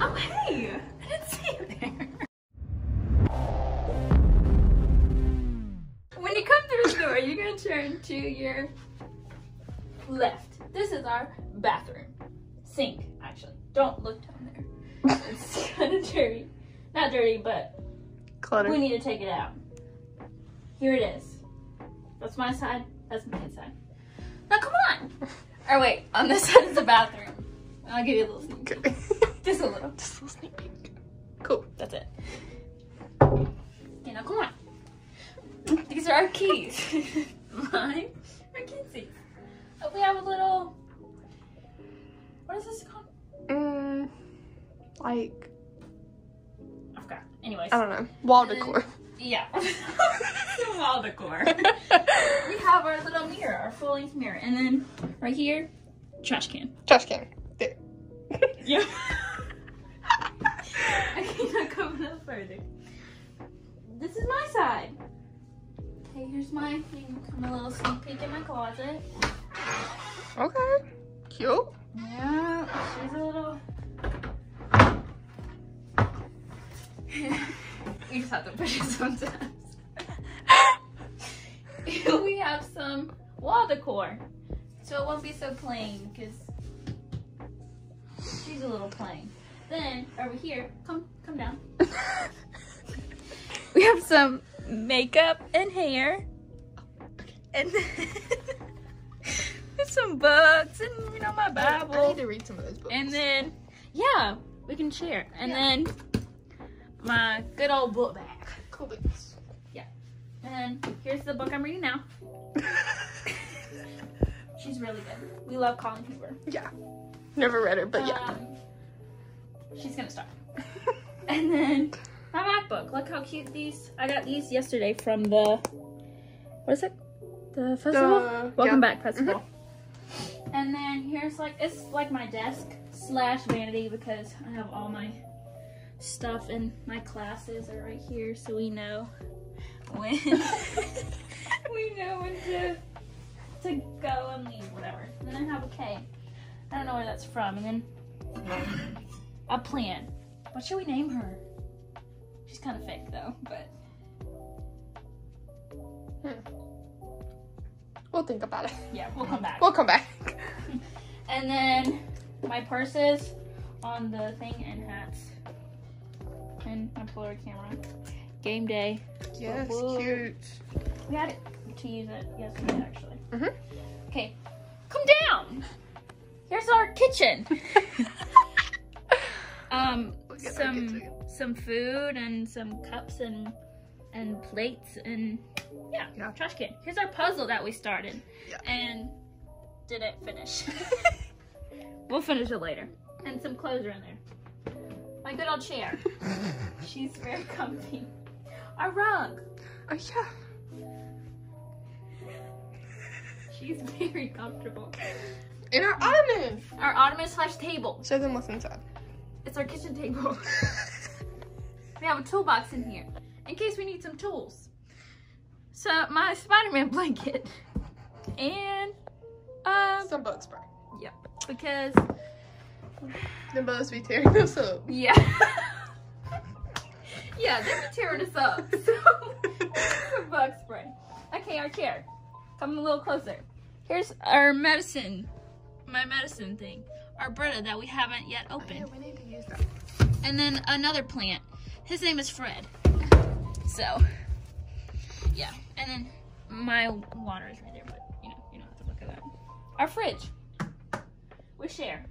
Oh, hey! I didn't see you there. When you come through the door, you're gonna turn to your left. This is our bathroom. Sink, actually. Don't look down there. It's kind of dirty. Not dirty, but Clutter. we need to take it out. Here it is. That's my side. That's my side. Now come on. Or wait, on this side is the bathroom. I'll give you a little sneak. Okay. Just a little. Just a little sneak peek. Cool. That's it. Okay, now come on. These are our keys. Mine are Kinsey's. Oh, we have a little. What is this called? Mm, like, I forgot. Anyways. I don't know. Wall decor. Yeah. Some wall decor. we have our little mirror, our full length mirror. And then right here, trash can. Trash can. There. Yeah. I cannot come no further. This is my side. Okay, here's my you can come a little sneak peek in my closet. Okay. Cute. Yeah, she's a little. Have to push it sometimes. we have some wall decor, so it won't be so plain because she's a little plain. Then over here, come come down. we have some makeup and hair, and then some books and you know my Bible. I Bible. need to read some of those books. And then, yeah, we can share. And Yeah. then my good old book bag. cool books. Yeah. And here's the book I'm reading now. She's really good. We love Colleen Hoover. yeah. Never read her, but yeah. Um, she's gonna start. and then my MacBook. Look how cute these. I got these yesterday from the. What is it? The festival. The- Welcome yeah. back festival. And then here's like it's like my desk slash vanity because I have all my stuff and my classes are right here, so we know when we know when to to go and leave, whatever. And then I have a K. I don't know where that's from. And then a plan. What should we name her? She's kind of fake though, but hmm. We'll think about it. yeah, we'll come back. We'll come back. And then my purses on the thing. And my Polaroid camera. Game day. Yes, Whoa. cute. We had it to use it yesterday actually. Mhm. Okay, come down. Here's our kitchen. um, Look at our some kitchen. some food and some cups and and plates and yeah, Yeah. trash can. Here's our puzzle that we started Yeah. and didn't finish. we'll finish it later. And some clothes are in there. My good old chair. She's very comfy. Our rug. Oh yeah. She's very comfortable. In our ottoman. Our ottoman slash table. Show them what's inside. It's our kitchen table. we have a toolbox in here in case we need some tools. So my Spider-Man blanket and um Some bug spray. Yeah. Because The bugs be tearing us up. yeah yeah they're tearing us up. So bug spray. Okay, our chair. Come a little closer. Here's our medicine, my medicine thing. Our Brita that we haven't yet opened. we need to use that. And then another plant. His name is Fred. So, yeah. And then my water is right there, but you know, you don't have to look at that. Our fridge. We share.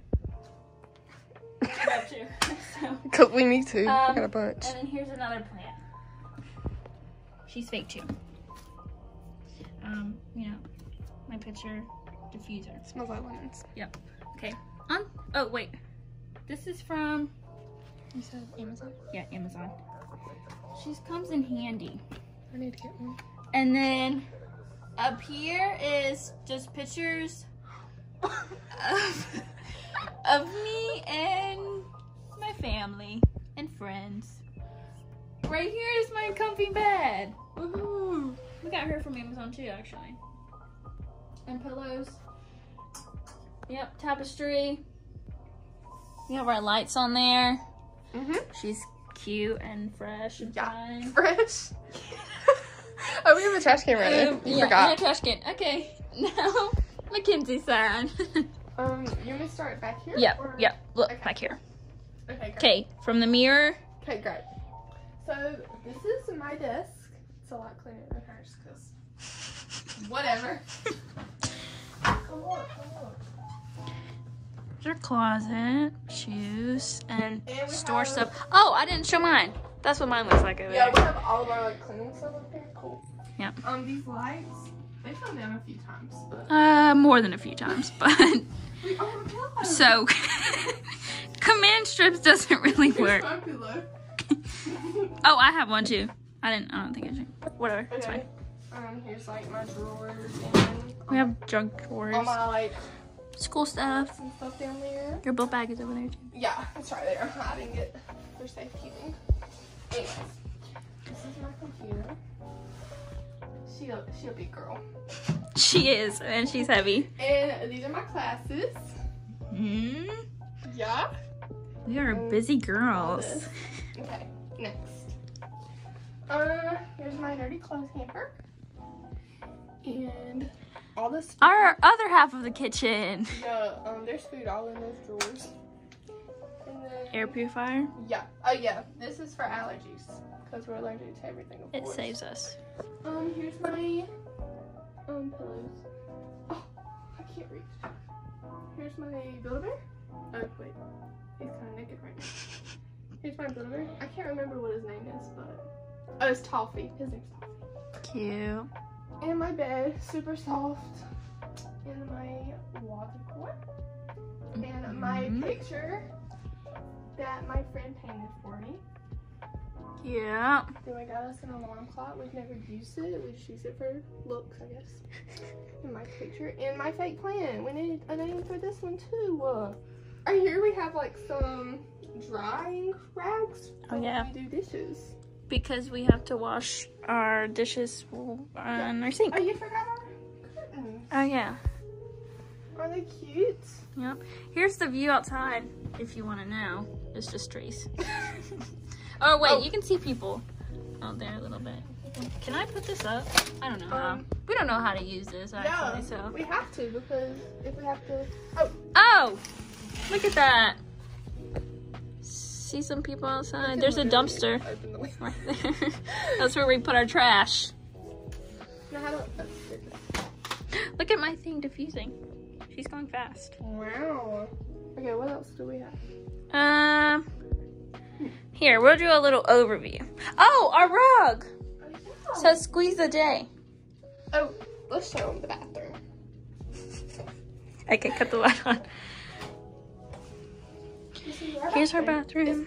Have so, Cause we need to. Um, we got a bunch. and then here's another plant. She's fake too. Um, you know, my picture diffuser. smells like lemons. Yep. Okay. Um. Oh wait. This is from You said Amazon. yeah Amazon. She comes in handy. I need to get one. And then up here is just pictures of, of me and my family and friends. Right here is my comfy bed. Woohoo! We got her from Amazon too, actually. And pillows. Yep, tapestry. We have our lights on there. Mm-hmm. She's cute and fresh and Yeah. fine. Fresh. oh, we have a trash can ready. Um, you yeah, forgot. trash can. Okay, now Mackenzie's side. Um, you want me to start back here? yep, or- yep. Look Okay. back here. Okay, from the mirror. Okay, great. So this is my desk. It's a lot cleaner than hers because whatever. come on, come on. Your closet, shoes, and, And store stuff. Oh, I didn't show mine. That's what mine looks like over Yeah, we have all of our like cleaning stuff up here. Cool. Yep. Um, these lights, they fell down a few times, but Uh, more than a few times, but oh so command strips doesn't really work. Oh, I have one too. I didn't. I don't think I should. Whatever. It's fine. Um, here's like my drawers and We have junk drawers, all my like school stuff. some stuff down there. Your book bag is over there too. Yeah, it's right there. I'm hiding it for safekeeping. Anyways, this is my computer. She a, she a big girl. She is, and she's heavy. And these are my classes. Mm, Yeah. we are busy girls. Okay, next. Uh, here's my dirty clothes hamper. And all this Our other half of the kitchen. Yeah, um, there's food all in those drawers. And then, Air purifier. yeah, oh yeah, this is for allergies because we're allergic to everything. Of It course. saves us. Um, here's my um pillows. Oh, I can't reach. Here's my Build-A-Bear. Oh wait, he's kind of naked right now. Here's my Build-A-Bear. I can't remember what his name is, but oh, it's Toffee. His name's Toffee. Cute. And my bed, super soft. And my wall decor. And my Mhm. picture that my friend painted for me. Yeah. Then we got us an alarm clock. We've never used it. We just use it for looks, I guess. And my picture. And my fake plan. We need a name for this one too. Uh, right here we have like some drying rags. Oh, yeah. We do dishes. Because we have to wash our dishes on our sink. Oh, you forgot our curtains. Oh yeah. Are they cute? Yep. Here's the view outside. If you want to know, it's just trees. oh wait, Oh. you can see people out there a little bit. Can I put this up? I don't know. Um, We don't know how to use this actually. Yeah, So. we have to because if we have to. Oh, Oh, look at that. See some people outside. There's a dumpster the right there. That's where we put our trash. Do Look at my thing diffusing. She's going fast. Wow. Okay, what else do we have? Um, here we'll do a little overview. Oh, our rug Oh, yeah. says "Squeeze the J." oh, let's show them the bathroom. Okay, cut the light on. This is our Here's our bathroom.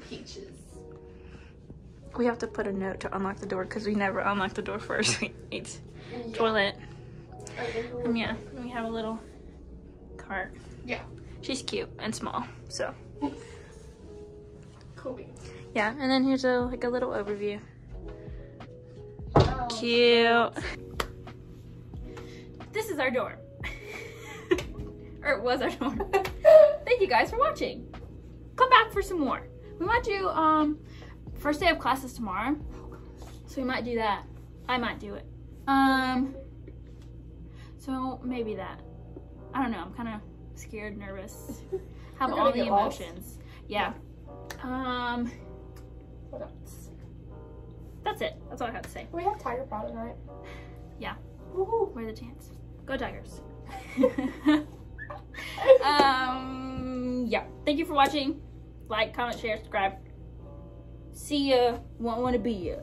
We have to put a note to unlock the door because we never unlock the door first. We need toilet. A little- And yeah, we have a little cart. Yeah. She's cute and small, so Beans. yeah. And then here's a like a little overview. Oh, Cute. This is our door. or it was our door. Thank you guys for watching. Come back for some more. We might do um first day of classes tomorrow. So we might do that. I might do it. Um so maybe that. I don't know. I'm kind of scared, nervous. Have all the emotions. Yeah. Um what else? That's it. That's all I have to say. We have tiger paw tonight. Yeah. Woohoo. Where's the chance? Go Tigers. um, yeah. Thank you for watching. Like, comment, share, subscribe. See ya. Won't want to be ya.